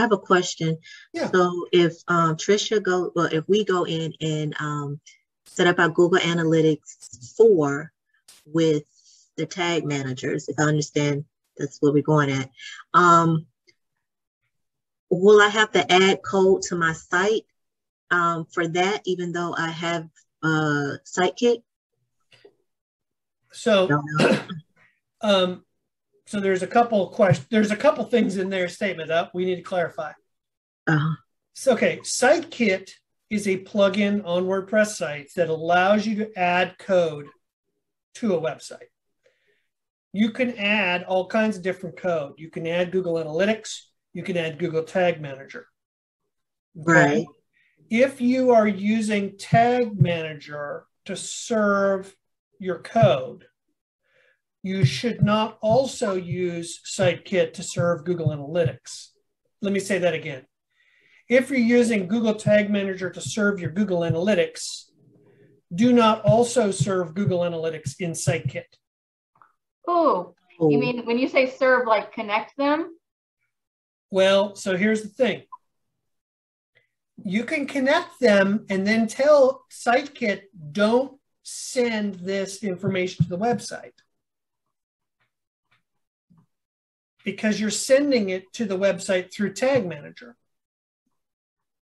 I have a question. Yeah. So if um, Trisha go, well, if we go in and um, set up our Google Analytics 4 with the tag managers, if I understand that's where we're going at, um, will I have to add code to my site um, for that, even though I have a uh, SiteKit? So, um, so there's a couple of questions. There's a couple things in their statement up we need to clarify. Uh, So, okay, SiteKit is a plugin on WordPress sites that allows you to add code to a website. You can add all kinds of different code. You can add Google Analytics. You can add Google Tag Manager. Right. If you are using Tag Manager to serve your code, you should not also use SiteKit to serve Google Analytics. Let me say that again. If you're using Google Tag Manager to serve your Google Analytics, do not also serve Google Analytics in SiteKit. Oh, Oh, you mean when you say serve, like connect them? Well, so here's the thing. You can connect them and then tell SiteKit, don't send this information to the website. Because you're sending it to the website through Tag Manager.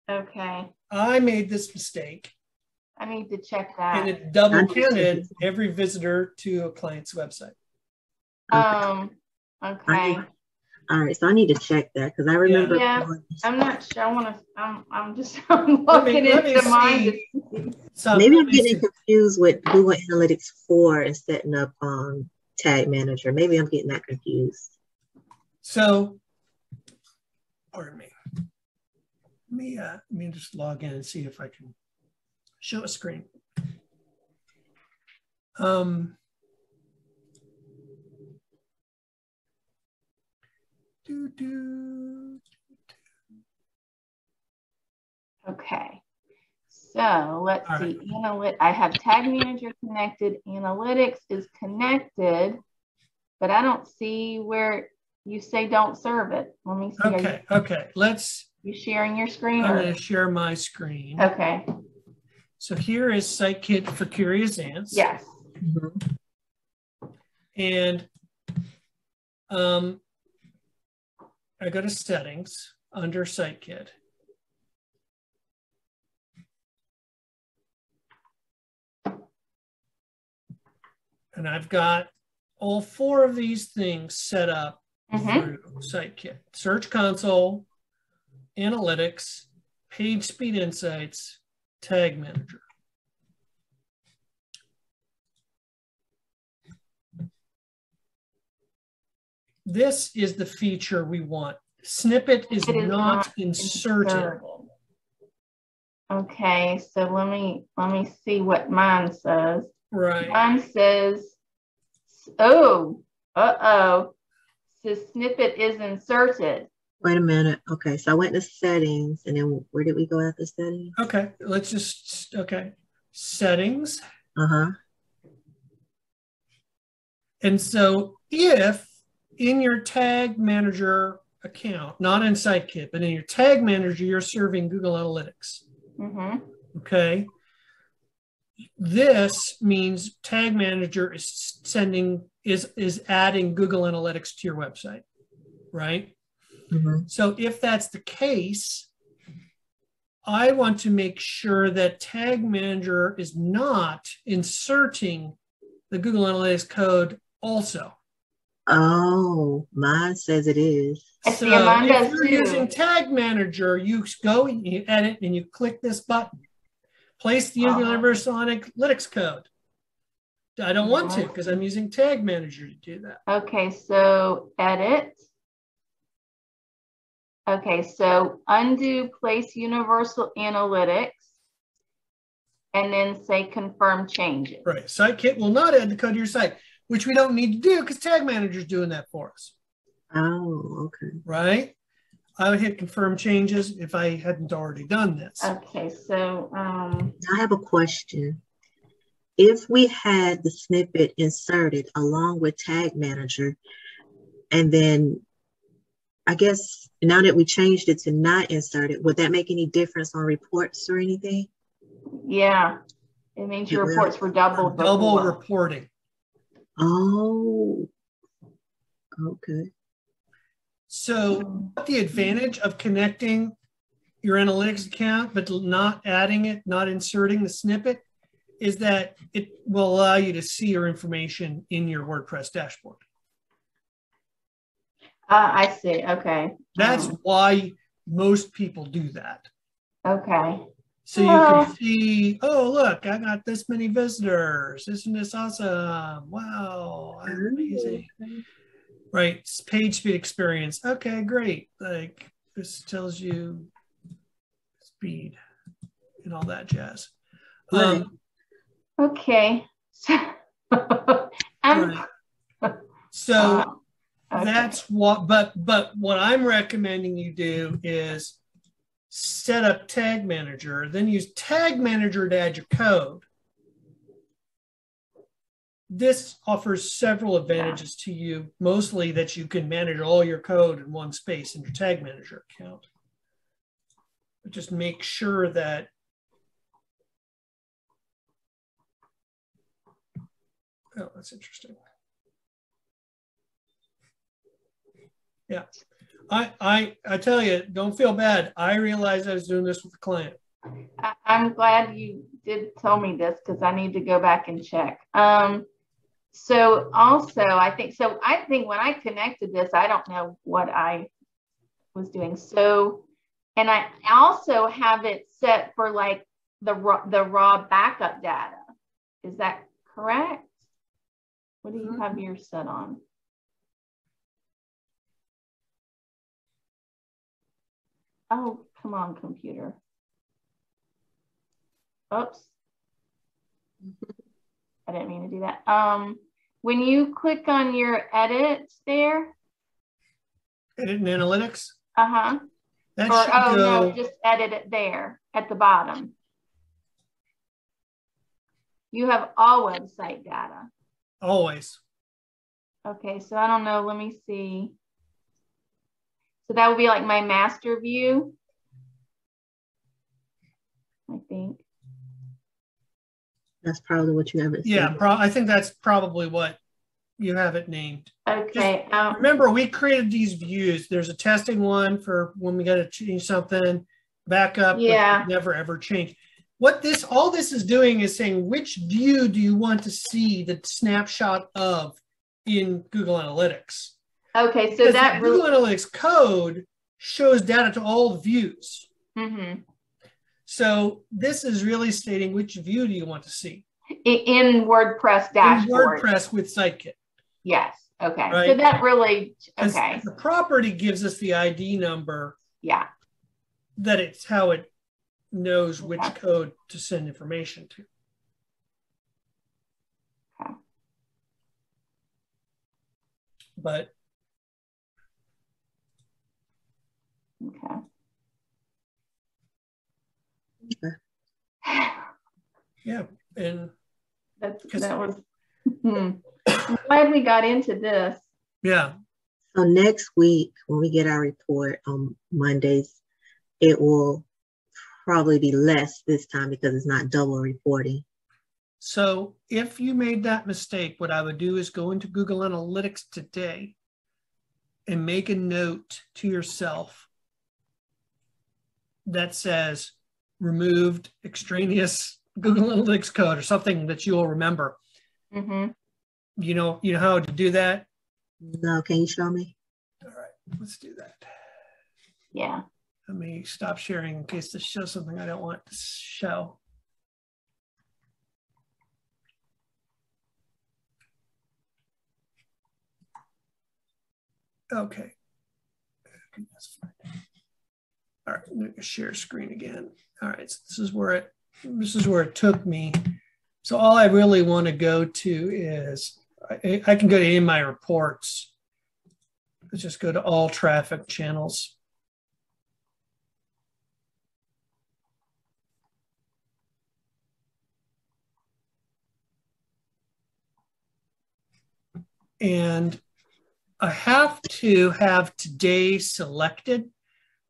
Okay, I made this mistake I need to check that. and it double counted every visitor to a client's website. Um, okay. all right, so I need to check that because I remember. Yeah. going- I'm not sure. I want to. I'm. I'm just. I'm Let me- looking let me into mine. see. to see. So Maybe I'm getting see. confused with Google Analytics 4 and setting up um, Tag Manager. Maybe I'm getting that confused. So, pardon me. Let me, uh, let me just log in and see if I can show a screen. Um, do, do, Okay. So let's All see. Analyt. I have Tag Manager connected. Analytics is connected, but I don't see where you say don't serve it. Let me see. Okay, okay. Let's, you, you sharing your screen? I'm going to share my screen. Okay. So here is SiteKit for Curious Ants. Yes. Mhm. And um, I go to settings under SiteKit. And I've got all four of these things set up Mhm. through SiteKit. Search Console, Analytics, Page Speed Insights, Tag Manager. This is the feature we want. Snippet is, is not, not inserted. inserted. Okay. So let me let me see what mine says. Right. Mine says, oh, uh says snippet is inserted. Wait a minute. Okay, so I went to settings and then where did we go after settings? Okay. Let's just, okay. Settings. Uh huh. And so if in your tag manager account, not in SiteKit, but in your tag manager, you're serving Google Analytics. hmm Okay. This means tag manager is sending, is, is adding Google Analytics to your website, right? hmm So if that's the case, I want to make sure that Tag Manager is not inserting the Google Analytics code also. Oh, mine says it is. I see, So mine if you're too. using Tag Manager, you go and you edit and you click this button. Place the Uh-huh. Universal Analytics code. I don't want to because I'm using Tag Manager to do that. Okay, so edit. Okay, so undo place universal analytics and then say confirm changes. Right. SiteKit will not add the code to your site, which we don't need to do because Tag Manager is doing that for us. Oh, okay. right? I would hit confirm changes if I hadn't already done this. Okay, so um, I have a question. If we had the snippet inserted along with Tag Manager, and then I guess now that we changed it to not insert it, would that make any difference on reports or anything? Yeah, it means your It will. reports were doubled. Double before. reporting. Oh, okay. So the advantage of connecting your analytics account, but not adding it, not inserting the snippet, is that it will allow you to see your information in your WordPress dashboard. Uh, I see. Okay. That's Um, why most people do that. okay. So you can see, oh, look, I got this many visitors. Isn't this awesome? Wow, amazing. Right, s- page speed experience. Okay, great. Like this tells you speed and all that jazz. Um, Okay. I'm, right. So uh, okay. that's what, but but what I'm recommending you do is set up Tag Manager, then use Tag Manager to add your code. This offers several advantages to you, mostly that you can manage all your code in one space in your Tag Manager account. But just make sure that Oh, that's interesting. Yeah. I, I I tell you, don't feel bad. I realized I was doing this with a client. I, I'm glad you did tell me this because I need to go back and check. Um, so also, I think so. I think when I connected this, I don't know what I was doing. So, and I also have it set for like the raw, the raw backup data. Is that correct? What do you mm-hmm. have yours set on? Oh, come on, computer. Oops. I didn't mean to do that. Um, when you click on your edits there, Edit in analytics. uh-huh. That Or oh go. no, just edit it there at the bottom. You have all website data. always. Okay, so I don't know. Let me see. So that would be like my master view. I think. That's probably what you have it. Yeah, pro- I think that's probably what you have it named. Okay. Um, Remember, we created these views. There's a testing one for when we got to change something, backup, Yeah. never ever change. What this all this is doing is saying which view do you want to see the snapshot of in Google Analytics? okay, so Because that Google really. Analytics code shows data to all the views. hmm So this is really stating which view do you want to see In WordPress in. WordPress with Sitekit. Yes. Okay. So that really, Okay. The property gives us the ID number Yeah. that it's how it knows which Okay. code to send information to. Okay. But Okay. Yeah, and That's, 'Cause- that was. Hmm. I'm glad we got into this. yeah, So next week, when we get our report on Mondays, it will probably be less this time because it's not double reporting. so if you made that mistake, what I would do is go into Google Analytics today and make a note to yourself that says removed extraneous Google Analytics code or something that you'll remember. hmm You know, you know how to do that? No, can you show me? All right, let's do that. Yeah. Let me stop sharing in case this shows something I don't want to show. Okay. That's fine. All right, I'm gonna share screen again. All right, so this is where it this is where it took me. So all I really want to go to is I, I can go to any of my reports. Let's just go to all traffic channels. And I have to have today selected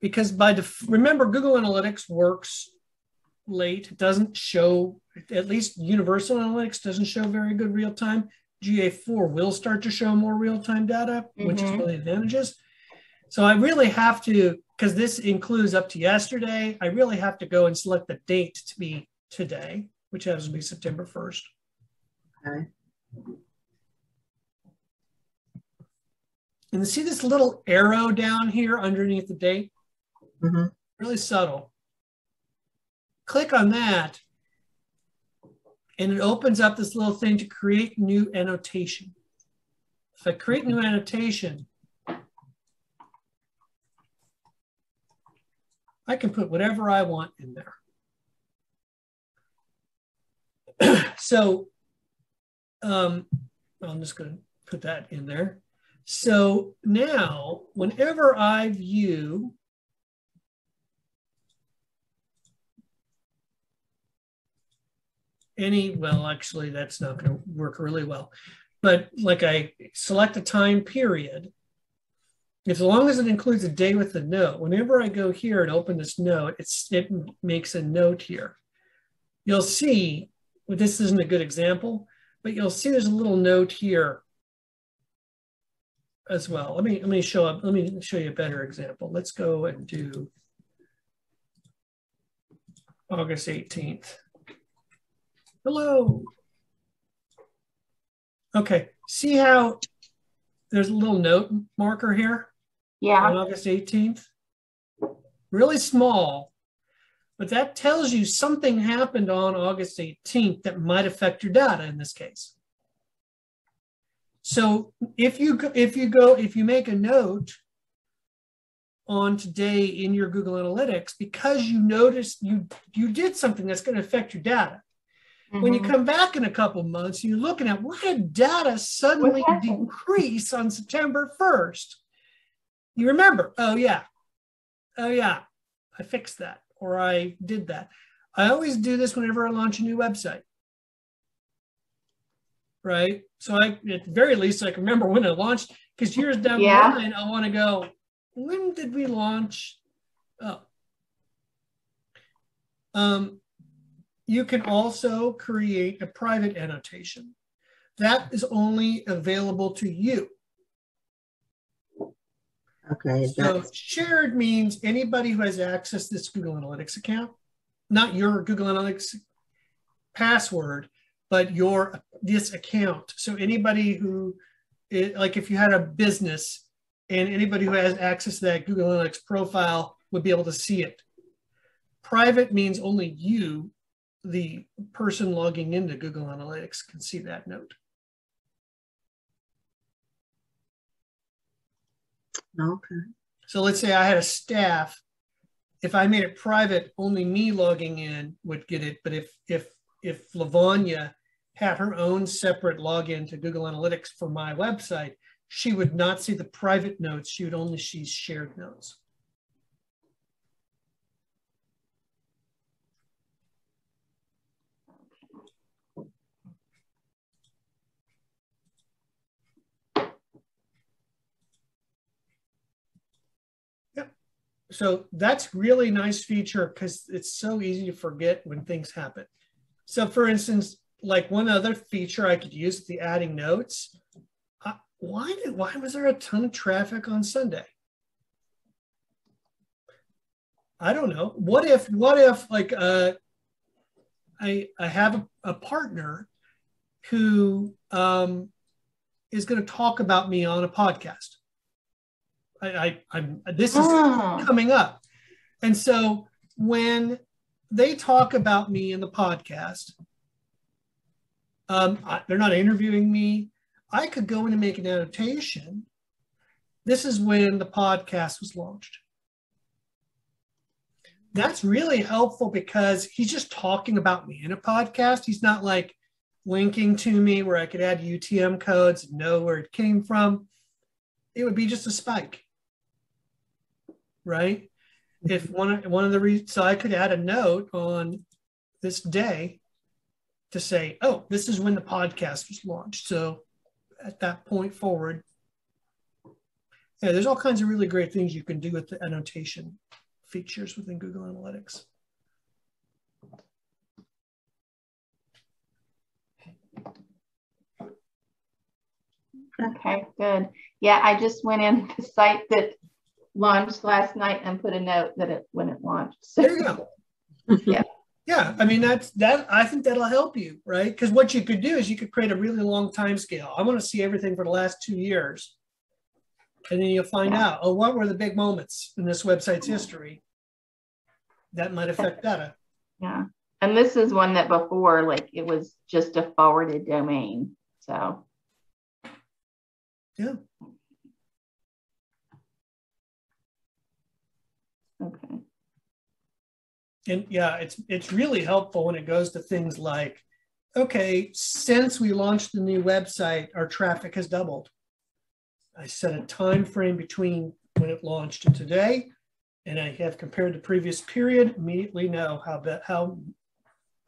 because by the remember Google Analytics works late. It doesn't show at least Universal Analytics doesn't show very good real time. GA4 will start to show more real time data, mm-hmm. which is mm-hmm. really advantages. So I really have to because this includes up to yesterday. I really have to go and select the date to be today, which has to be September 1st. Okay. And see this little arrow down here underneath the date? Mm-hmm. Really subtle. Click on that, and it opens up this little thing to create new annotation. If I create new annotation, I can put whatever I want in there. so um, I'm just going to put that in there. So now, whenever I view any, well, actually, that's not going to work really well. But like I select a time period, as long as it includes a day with the note, whenever I go here and open this note, it's, it makes a note here. You'll see, well, this isn't a good example, but you'll see there's a little note here as well. Let me let me show up. Let me show you a better example. Let's go and do August 18th. Hello. Okay, see how there's a little note marker here? Yeah. On August 18th. Really small, but that tells you something happened on August 18th that might affect your data in this case. So if you if you go if you make a note on today in your Google Analytics because you noticed you you did something that's going to affect your data. Mm-hmm. When you mm-hmm. come back in a couple months, you're looking at why did data suddenly decrease on September 1st? You remember, oh yeah, oh yeah, I fixed that or I did that. I always do this whenever I launch a new website right? So I, at the very least, I can remember when it launched. Because years down yeah. the line, I want to go. When did we launch? Oh. Um, you can also create a private annotation. That is only available to you. Okay. So shared means anybody who has access to this Google Analytics account, not your Google Analytics password, but your this account. So anybody who, like if you had a business and anybody who has access to that Google Analytics profile would be able to see it. Private means only you, the person logging into Google Analytics, can see that note. Okay. So let's say I had a staff. If I made it private, only me logging in would get it. But if if if Lavanya had her own separate login to Google Analytics for my website, she would not see the private notes. She would only see shared notes. So that's really nice feature because it's so easy to forget when things happen. So for instance, like one other feature I could use the adding notes. Uh, why did why was there a ton of traffic on Sunday? I don't know. What if what if like uh, I I have a, a partner who um, is going to talk about me on a podcast. I, I am this is oh. coming up, and so when they talk about me in the podcast, um, I, they're not interviewing me. I could go in and make an annotation. This is when the podcast was launched. That's really helpful because he's just talking about me in a podcast. He's not like linking to me where I could add UTM codes and know where it came from. It would be just a spike, right? If mm-hmm. one one of the reasons, so I could add a note on this day to say, oh, this is when the podcast was launched. So at that point forward, Yeah, there's all kinds of really great things you can do with the annotation features within Google Analytics. Okay, good. Yeah, I just went in the site that launched last night and put a note that it when it launched. So, there you go. yeah. Yeah, I mean that's that. I think that'll help you, right? Because what you could do is you could create a really long time scale. I want to see everything for the last two years, and then you'll find yeah. out, oh, what were the big moments in this website's history that might affect data. Yeah, and this is one that before, like, it was just a forwarded domain. So, yeah. Okay. And yeah, it's it's really helpful when it goes to things like, okay, since we launched the new website, our traffic has doubled. I set a time frame between when it launched and today, and I have compared the previous period. Immediately know how how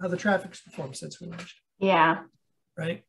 how the traffic's performed since we launched. Yeah. Right.